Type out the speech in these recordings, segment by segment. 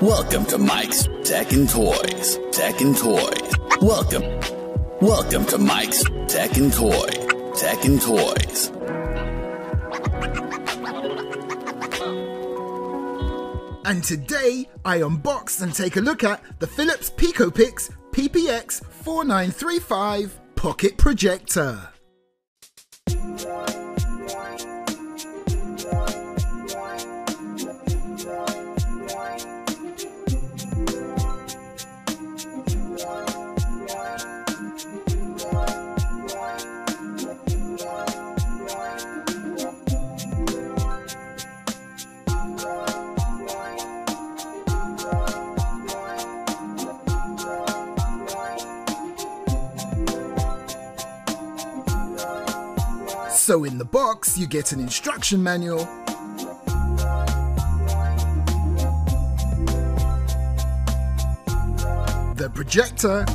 Welcome to Mike's Tech and Toys. Tech and Toys. Welcome. Welcome to Mike's Tech and Toy. Tech and Toys. And today I unbox and take a look at the Philips PicoPix PPX 4935 Pocket Projector. So in the box, you get an instruction manual, the projector,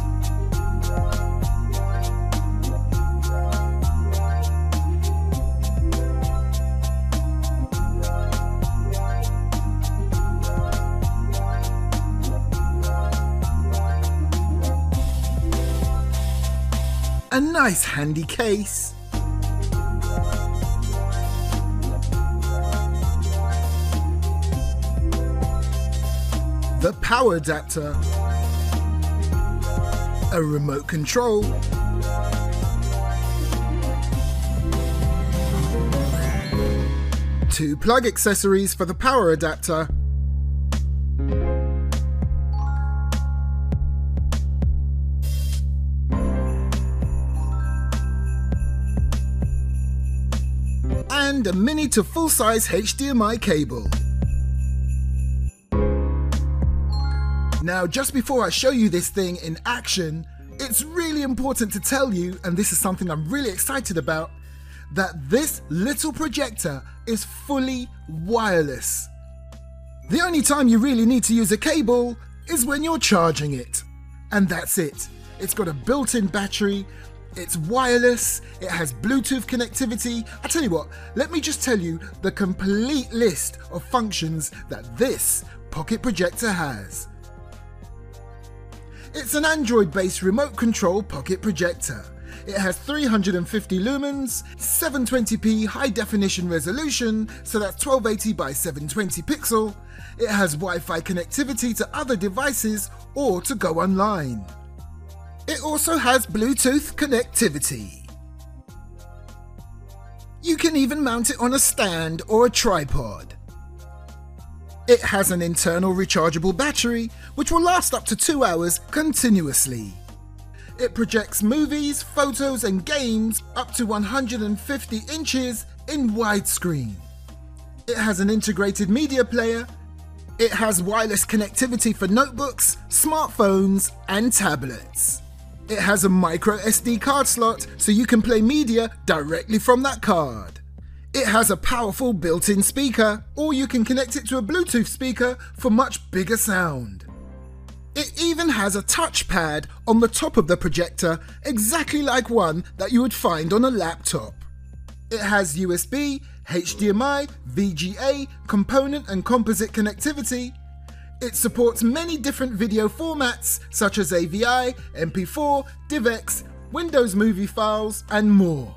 a nice handy case, the power adapter, a remote control, two plug accessories for the power adapter, and a mini to full-size HDMI cable. Now, just before I show you this thing in action, it's really important to tell you, and this is something I'm really excited about, that this little projector is fully wireless. The only time you really need to use a cable is when you're charging it. And that's it. It's got a built-in battery, it's wireless, it has Bluetooth connectivity. I tell you what, let me just tell you the complete list of functions that this pocket projector has. It's an Android based remote control pocket projector. It has 350 lumens, 720p high definition resolution, so that's 1280 by 720 pixel. It has Wi Fi connectivity to other devices or to go online. It also has Bluetooth connectivity. You can even mount it on a stand or a tripod. It has an internal rechargeable battery, which will last up to two hours continuously. It projects movies, photos, and games up to 150 inches in widescreen. It has an integrated media player. It has wireless connectivity for notebooks, smartphones, and tablets. It has a micro SD card slot so you can play media directly from that card. It has a powerful built-in speaker, or you can connect it to a Bluetooth speaker for much bigger sound. It even has a touchpad on the top of the projector, exactly like one that you would find on a laptop. It has USB, HDMI, VGA, component and composite connectivity. It supports many different video formats such as AVI, MP4, DivX, Windows movie files, and more.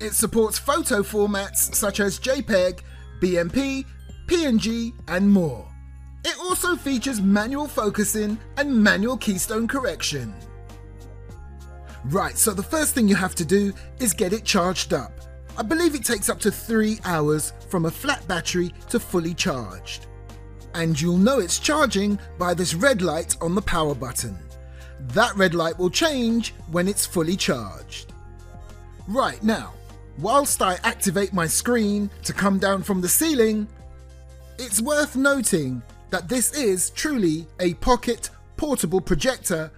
It supports photo formats such as JPEG, BMP, PNG, and more. It also features manual focusing and manual keystone correction. Right, so the first thing you have to do is get it charged up. I believe it takes up to 3 hours from a flat battery to fully charged. And you'll know it's charging by this red light on the power button. That red light will change when it's fully charged. Right now, Whilst I activate my screen to come down from the ceiling, it's worth noting that this is truly a pocket portable projector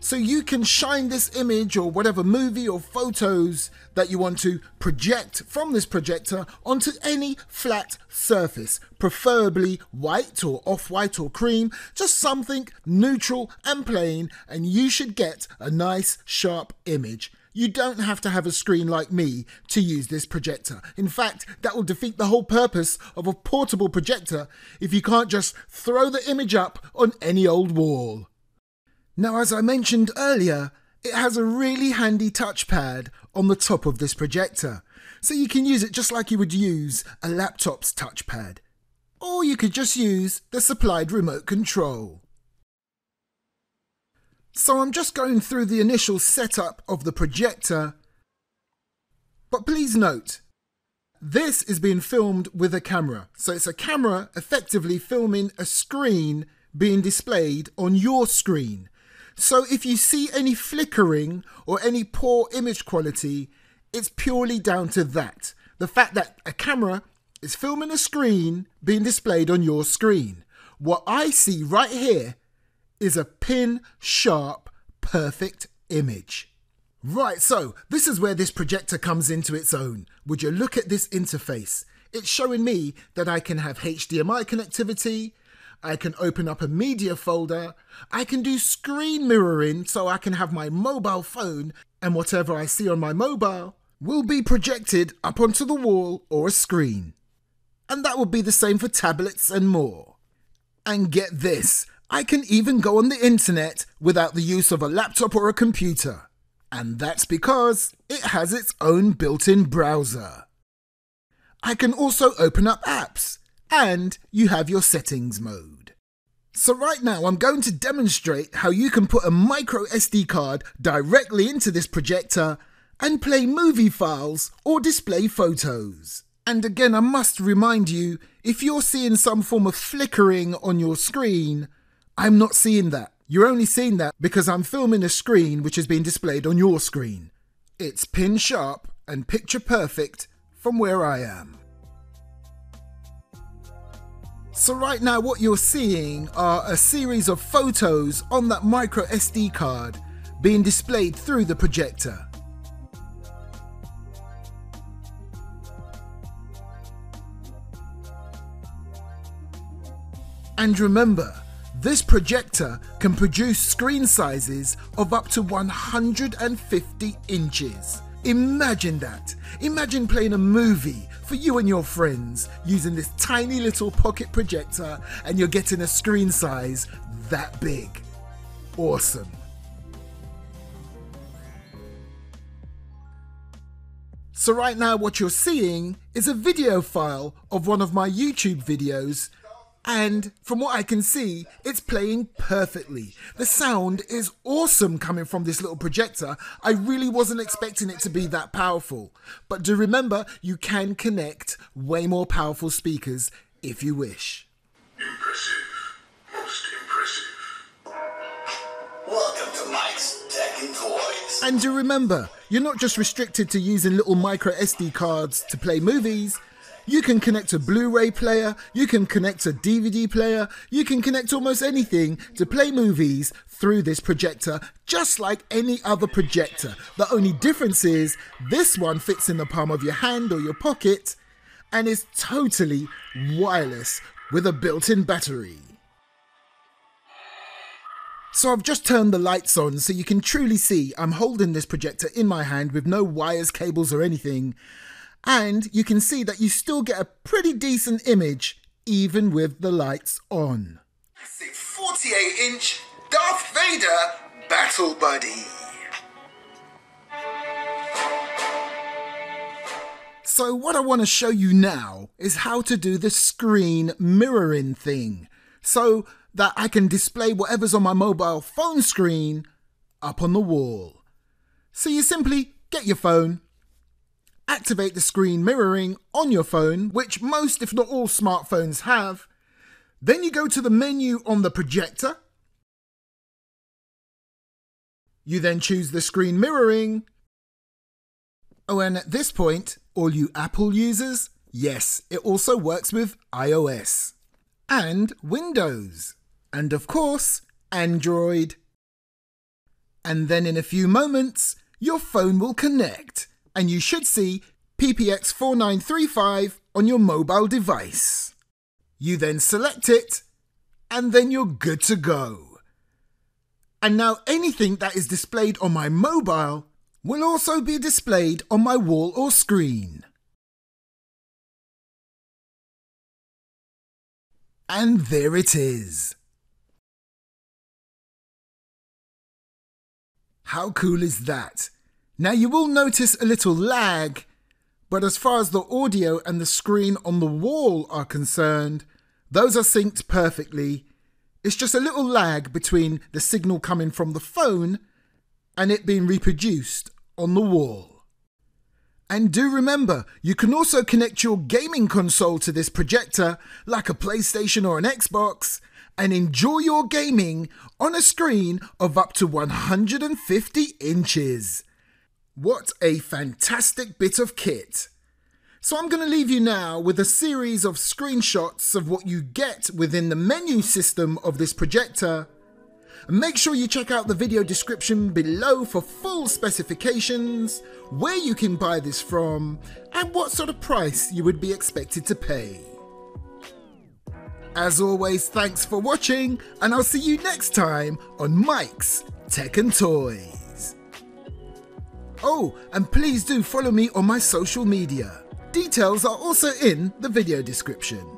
so you can shine this image or whatever movie or photos that you want to project from this projector onto any flat surface, preferably white or off-white or cream, just something neutral and plain and you should get a nice sharp image. You don't have to have a screen like me to use this projector. In fact, that will defeat the whole purpose of a portable projector if you can't just throw the image up on any old wall. Now, as I mentioned earlier, it has a really handy touchpad on the top of this projector, so you can use it just like you would use a laptop's touchpad. Or you could just use the supplied remote control. So I'm just going through the initial setup of the projector. But please note, this is being filmed with a camera. So it's a camera effectively filming a screen being displayed on your screen. So if you see any flickering or any poor image quality, it's purely down to that. The fact that a camera is filming a screen being displayed on your screen. What I see right here is a pin sharp, perfect image. Right, so this is where this projector comes into its own. Would you look at this interface? It's showing me that I can have HDMI connectivity, I can open up a media folder, I can do screen mirroring so I can have my mobile phone and whatever I see on my mobile will be projected up onto the wall or a screen. And that will be the same for tablets and more. And get this, I can even go on the internet without the use of a laptop or a computer. And that's because it has its own built-in browser. I can also open up apps, and you have your settings mode. So right now I'm going to demonstrate how you can put a micro SD card directly into this projector and play movie files or display photos. And again, I must remind you, if you're seeing some form of flickering on your screen, I'm not seeing that. You're only seeing that because I'm filming a screen which is being displayed on your screen. It's pin sharp and picture perfect from where I am. So right now what you're seeing are a series of photos on that micro SD card being displayed through the projector. And remember, this projector can produce screen sizes of up to 150 inches. Imagine that. Imagine playing a movie for you and your friends using this tiny little pocket projector and you're getting a screen size that big. Awesome. So right now what you're seeing is a video file of one of my YouTube videos and from what I can see, it's playing perfectly. The sound is awesome coming from this little projector. I really wasn't expecting it to be that powerful. But do remember, you can connect way more powerful speakers if you wish. Impressive. Most impressive. Welcome to Mike's Tech and Toys. And do remember, you're not just restricted to using little micro SD cards to play movies. You can connect a Blu-ray player, you can connect a DVD player, you can connect almost anything to play movies through this projector, just like any other projector. The only difference is this one fits in the palm of your hand or your pocket and is totally wireless with a built-in battery. So I've just turned the lights on so you can truly see I'm holding this projector in my hand with no wires, cables or anything and you can see that you still get a pretty decent image even with the lights on. 48 inch Darth Vader Battle Buddy. So what I want to show you now is how to do the screen mirroring thing so that I can display whatever's on my mobile phone screen up on the wall. So you simply get your phone, activate the screen mirroring on your phone, which most, if not all, smartphones have. Then you go to the menu on the projector. You then choose the screen mirroring. Oh, and at this point, all you Apple users, yes, it also works with iOS and Windows, and of course, Android. And then in a few moments, your phone will connect and you should see PPX4935 on your mobile device. You then select it, and then you're good to go. And now anything that is displayed on my mobile will also be displayed on my wall or screen. And there it is. How cool is that? Now you will notice a little lag, but as far as the audio and the screen on the wall are concerned, those are synced perfectly. It's just a little lag between the signal coming from the phone and it being reproduced on the wall. And do remember, you can also connect your gaming console to this projector, like a PlayStation or an Xbox, and enjoy your gaming on a screen of up to 150 inches. What a fantastic bit of kit! So I'm going to leave you now with a series of screenshots of what you get within the menu system of this projector Make sure you check out the video description below for full specifications, where you can buy this from, and what sort of price you would be expected to pay. As always, thanks for watching, and I'll see you next time on Mike's Tech and Toys. Oh, and please do follow me on my social media. Details are also in the video description.